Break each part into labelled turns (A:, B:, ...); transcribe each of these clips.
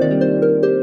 A: Música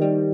A: Thank you.